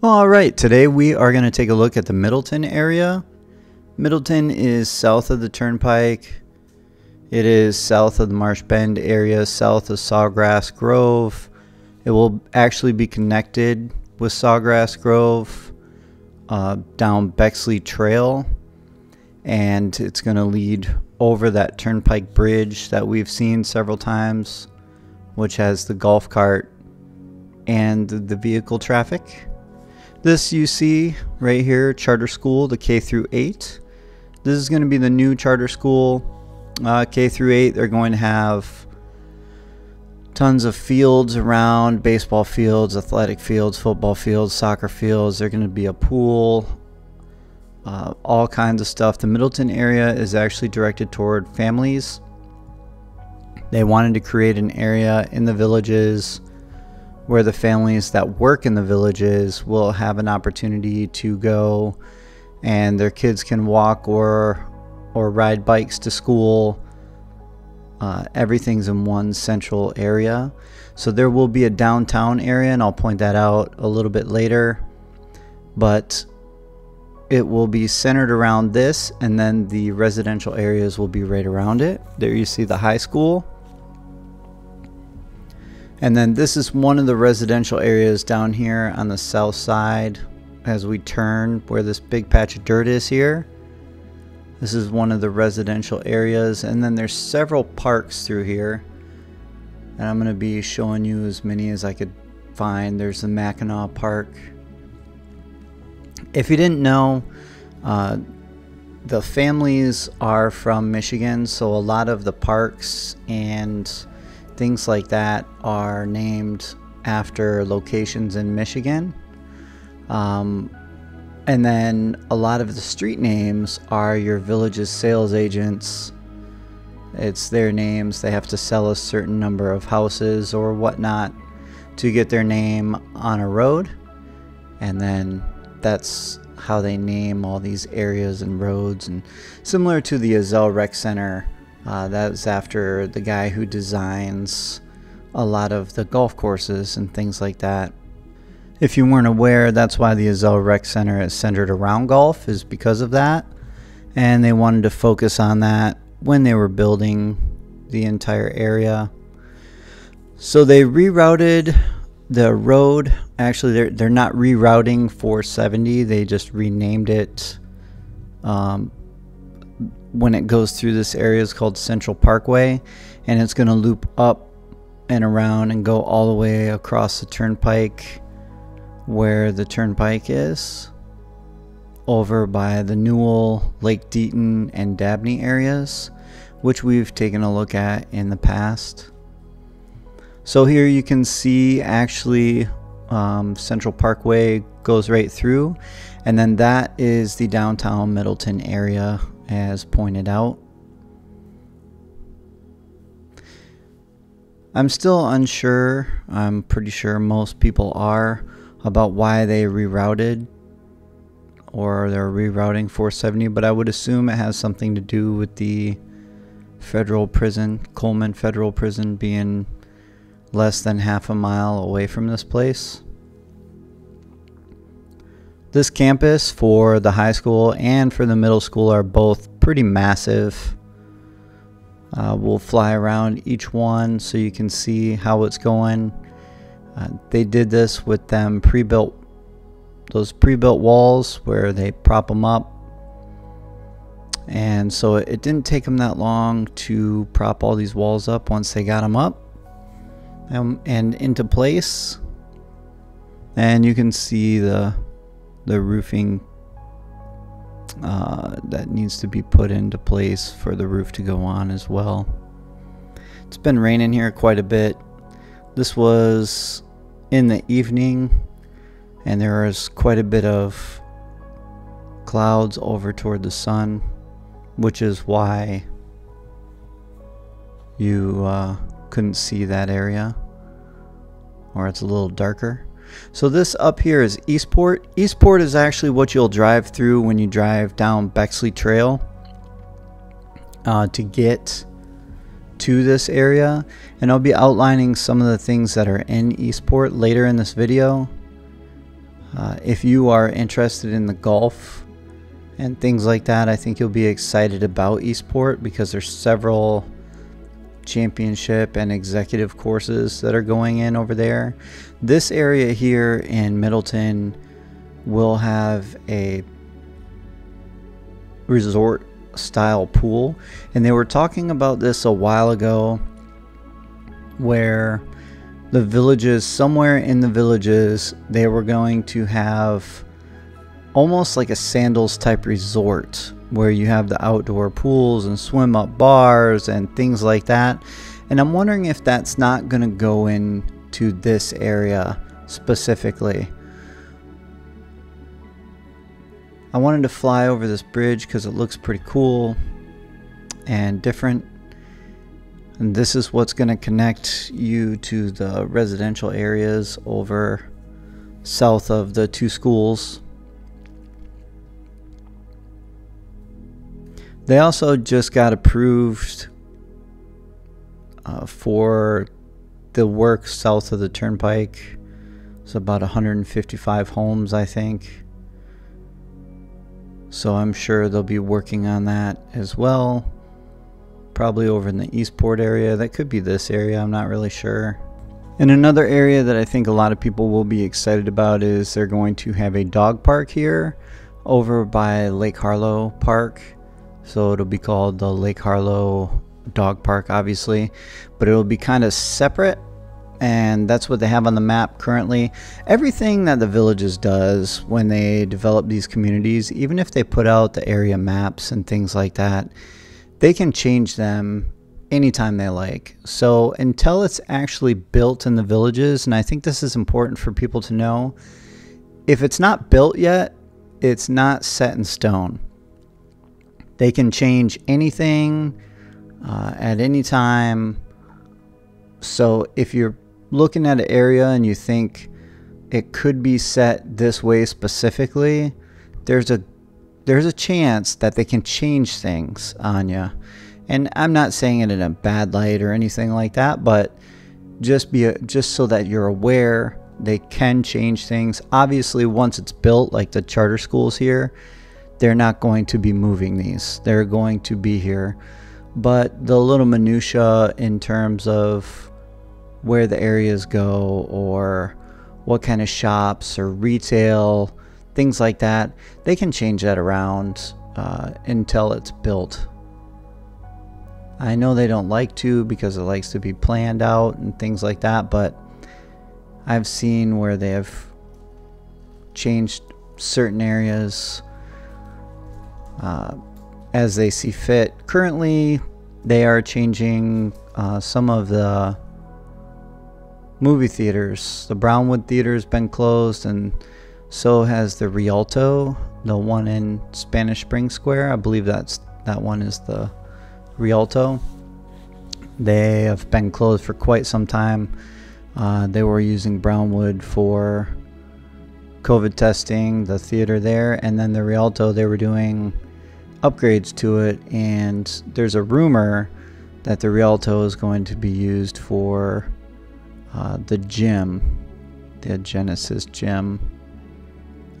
All right, today we are going to take a look at the Middleton area. Middleton is south of the Turnpike. It is south of the Marsh Bend area, south of Sawgrass Grove. It will actually be connected with Sawgrass Grove uh, down Bexley Trail, and it's going to lead over that Turnpike Bridge that we've seen several times, which has the golf cart and the vehicle traffic. This you see right here, charter school, the K through 8. This is going to be the new charter school, uh, K through 8. They're going to have tons of fields around, baseball fields, athletic fields, football fields, soccer fields. They're going to be a pool, uh, all kinds of stuff. The Middleton area is actually directed toward families. They wanted to create an area in the villages where the families that work in the villages will have an opportunity to go and their kids can walk or or ride bikes to school. Uh, everything's in one central area. So there will be a downtown area, and I'll point that out a little bit later. But it will be centered around this, and then the residential areas will be right around it. There you see the high school. And then this is one of the residential areas down here on the south side as we turn where this big patch of dirt is here. This is one of the residential areas and then there's several parks through here. And I'm going to be showing you as many as I could find. There's the Mackinac Park. If you didn't know, uh, the families are from Michigan, so a lot of the parks and things like that are named after locations in Michigan. Um, and then a lot of the street names are your village's sales agents. It's their names. They have to sell a certain number of houses or whatnot to get their name on a road. And then that's how they name all these areas and roads. And similar to the Ezell Rec Center uh, that's after the guy who designs a lot of the golf courses and things like that. If you weren't aware, that's why the Ezell Rec Center is centered around golf, is because of that. And they wanted to focus on that when they were building the entire area. So they rerouted the road. Actually, they're, they're not rerouting 470, they just renamed it um, when it goes through this area is called Central Parkway, and it's going to loop up and around and go all the way across the turnpike where the turnpike is over by the Newell, Lake Deaton, and Dabney areas, which we've taken a look at in the past. So here you can see actually um, Central Parkway goes right through, and then that is the downtown Middleton area as pointed out. I'm still unsure, I'm pretty sure most people are, about why they rerouted or they're rerouting 470, but I would assume it has something to do with the federal prison, Coleman Federal Prison, being less than half a mile away from this place. This campus for the high school and for the middle school are both pretty massive. Uh, we'll fly around each one so you can see how it's going. Uh, they did this with them pre-built, those pre-built walls where they prop them up. And so it didn't take them that long to prop all these walls up once they got them up um, and into place. And you can see the the roofing uh, that needs to be put into place for the roof to go on as well. It's been raining here quite a bit. This was in the evening, and there was quite a bit of clouds over toward the sun, which is why you uh, couldn't see that area, or it's a little darker. So this up here is Eastport. Eastport is actually what you'll drive through when you drive down Bexley Trail uh, to get to this area. And I'll be outlining some of the things that are in Eastport later in this video. Uh, if you are interested in the golf and things like that, I think you'll be excited about Eastport because there's several championship and executive courses that are going in over there. This area here in Middleton will have a resort style pool and they were talking about this a while ago where the villages somewhere in the villages they were going to have almost like a sandals type resort where you have the outdoor pools and swim up bars and things like that and i'm wondering if that's not going to go into this area specifically I wanted to fly over this bridge because it looks pretty cool and different. And this is what's going to connect you to the residential areas over south of the two schools. They also just got approved uh, for the work south of the turnpike. It's about 155 homes, I think. So I'm sure they'll be working on that as well. Probably over in the Eastport area. That could be this area, I'm not really sure. And another area that I think a lot of people will be excited about is they're going to have a dog park here over by Lake Harlow Park. So it'll be called the Lake Harlow Dog Park, obviously, but it'll be kind of separate and that's what they have on the map currently. Everything that the villages does when they develop these communities, even if they put out the area maps and things like that, they can change them anytime they like. So until it's actually built in the villages, and I think this is important for people to know, if it's not built yet, it's not set in stone. They can change anything uh, at any time. So if you're looking at an area and you think it could be set this way specifically, there's a there's a chance that they can change things on you. And I'm not saying it in a bad light or anything like that, but just be a, just so that you're aware they can change things. Obviously, once it's built, like the charter schools here, they're not going to be moving these. They're going to be here. But the little minutia in terms of where the areas go or what kind of shops or retail, things like that. They can change that around uh, until it's built. I know they don't like to because it likes to be planned out and things like that, but I've seen where they have changed certain areas as they see fit. Currently, they are changing uh, some of the movie theaters. The Brownwood Theater has been closed, and so has the Rialto, the one in Spanish Spring Square. I believe that's that one is the Rialto. They have been closed for quite some time. Uh, they were using Brownwood for COVID testing, the theater there, and then the Rialto, they were doing upgrades to it. And there's a rumor that the Rialto is going to be used for uh, the gym, the Genesis gym,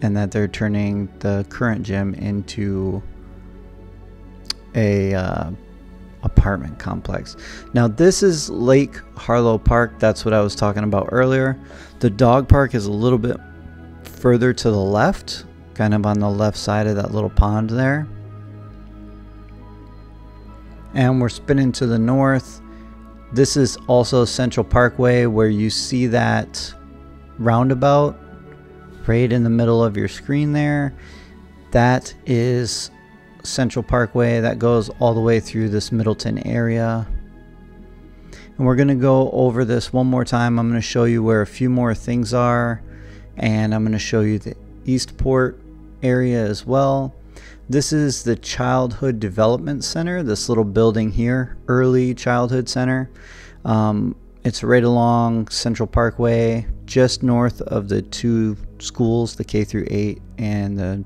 and that they're turning the current gym into a uh, apartment complex. Now this is Lake Harlow Park. That's what I was talking about earlier. The dog park is a little bit further to the left, kind of on the left side of that little pond there. And we're spinning to the north this is also Central Parkway where you see that roundabout right in the middle of your screen there. That is Central Parkway that goes all the way through this Middleton area. And we're going to go over this one more time. I'm going to show you where a few more things are and I'm going to show you the Eastport area as well. This is the Childhood Development Center, this little building here, Early Childhood Center. Um, it's right along Central Parkway, just north of the two schools, the K through 8 and the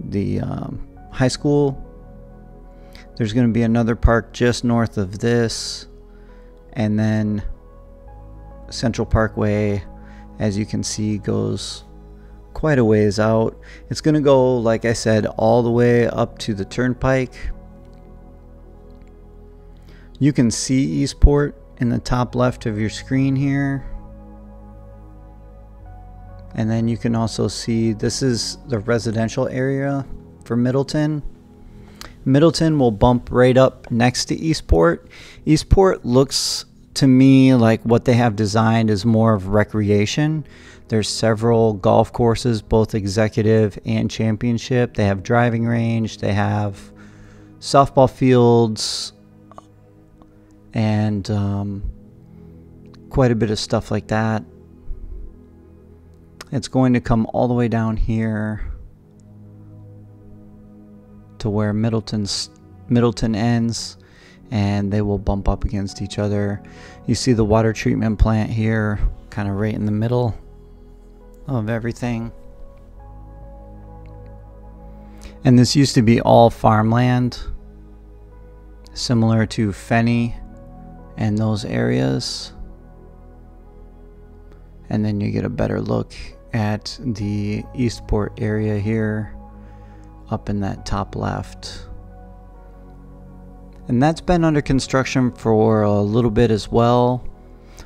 the um, high school. There's going to be another park just north of this, and then Central Parkway, as you can see, goes quite a ways out. It's going to go, like I said, all the way up to the turnpike. You can see Eastport in the top left of your screen here. And then you can also see this is the residential area for Middleton. Middleton will bump right up next to Eastport. Eastport looks to me like what they have designed is more of recreation. There's several golf courses, both executive and championship. They have driving range, they have softball fields, and um, quite a bit of stuff like that. It's going to come all the way down here to where Middleton's Middleton ends and they will bump up against each other. You see the water treatment plant here kind of right in the middle of everything. And this used to be all farmland similar to Fenney and those areas. And then you get a better look at the Eastport area here up in that top left. And that's been under construction for a little bit as well.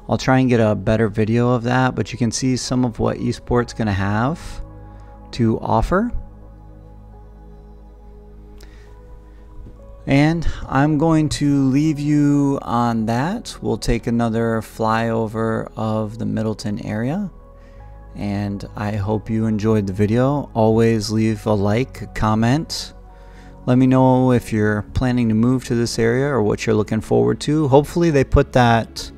I'll try and get a better video of that, but you can see some of what Eastport's going to have to offer. And I'm going to leave you on that. We'll take another flyover of the Middleton area. And I hope you enjoyed the video. Always leave a like, comment. Let me know if you're planning to move to this area or what you're looking forward to. Hopefully they put that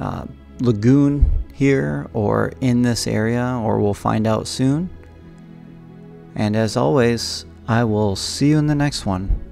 uh, lagoon here or in this area or we'll find out soon. And as always, I will see you in the next one.